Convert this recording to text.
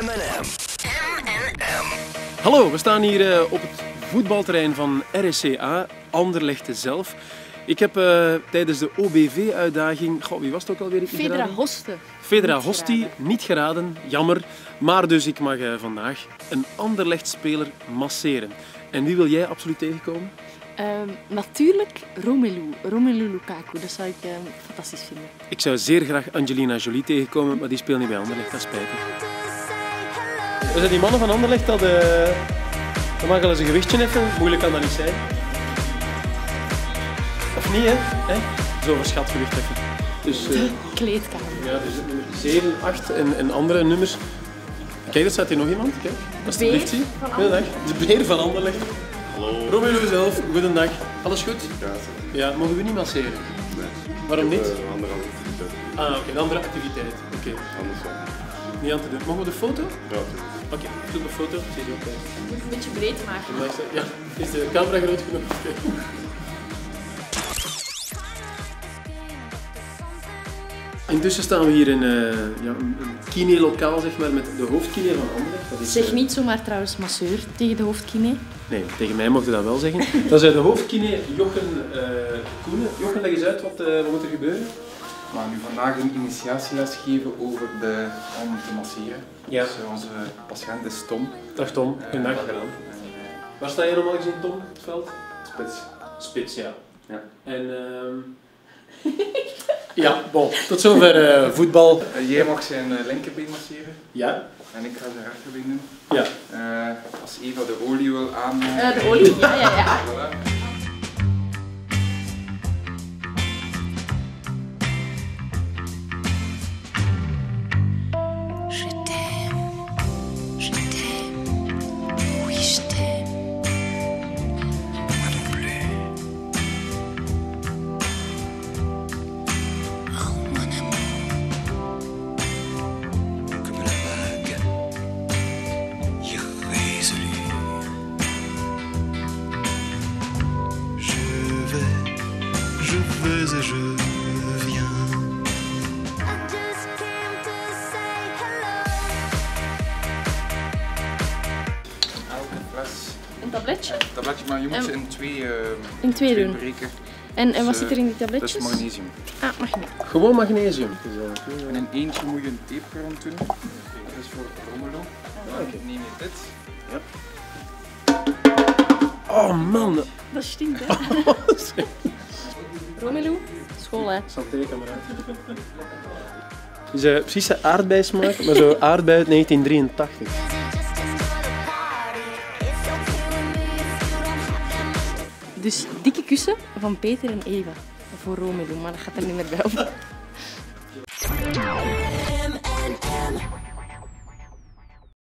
M&M. Hallo, we staan hier eh, op het voetbalterrein van RSCA, Anderlecht zelf. Ik heb eh, tijdens de OBV-uitdaging, goh, wie was het ook alweer? Geraden? Hoste. Federa Niet Hosti, geraden. niet geraden, jammer. Maar dus ik mag eh, vandaag een Anderlecht-speler masseren. En wie wil jij absoluut tegenkomen? Ehm, natuurlijk Romelu. Romelu Lukaku. Dat zou ik ehm, fantastisch vinden. Ik zou zeer graag Angelina Jolie tegenkomen, maar die speelt niet bij Anderlecht, dat is spijtig. We zijn die mannen van Anderlecht, dat, eh dat mag wel eens een gewichtje heffen. Moeilijk kan dat niet zijn. Of niet, hè? hè? Zo verschat gewicht heffen. Dus eh, Kleedkamer. ja, dus nummer 7, 8 en, en andere nummers. Kijk, er staat hier nog iemand. Kijk, alsjeblieft. zie. van Goedendag. De beer van Anderlecht. Hallo. Romelu zelf, goedendag. Alles goed? Ja. Ja, mogen we niet masseren? Nee. Waarom niet? Eh, andere activiteit. Ah, oké, een andere activiteit. Oké, Anders wel. niet aan te doen. Mogen we de foto? Ja, Oké, doe de foto. Zie je ook moet een beetje breed maken. Ja, is de camera groot genoeg? Intussen staan we hier in eh, ja, een een kine-lokaal zeg maar, met de hoofdkine van Anderlecht. Dat is, Zeg eh, niet zomaar trouwens masseur tegen de hoofdkine. Nee, tegen mij mocht je dat wel zeggen. Dat is eh, de hoofdkine Jochen uh, Koenen. Jochen, leg eens uit, wat, eh, wat moet er gebeuren? We gaan nu vandaag een initiatieles geven over de, om te masseren. Ja. Dus eh, onze patiënt is Tom. Dag Tom, goedendag. Eh, gedaan. Waar sta je normaal gezien, Tom, op het veld? eh, Spits. Spits, ja. Ja. En ehm ja, bon, tot zover eh, voetbal. Eh, jij mag zijn eh, linkerbeen masseren Ja? en ik ga zijn rechterbeen doen. Ja. Eh, als Eva de olie wil aan... Eh, de olie, ja, ja, ja. Et je. Een tabletje. Een tabletje, maar je moet ze in twee, eh, In twee doen. breken. En, en wat Dus, zit er in die Dat tabletjes? is magnesium. Ah, mag niet. Gewoon magnesium. En in eentje moet je een tape rond doen. Dat is voor Romelo. Dan neem je dit. Oh man, Dat stinkt, hè? school, hè. Het Is een precies de aardbeismaak, maar zo aardbei uit 1983. Dus dikke kussen van Peter en Eva voor Rome doen, maar dat gaat er niet meer bij op.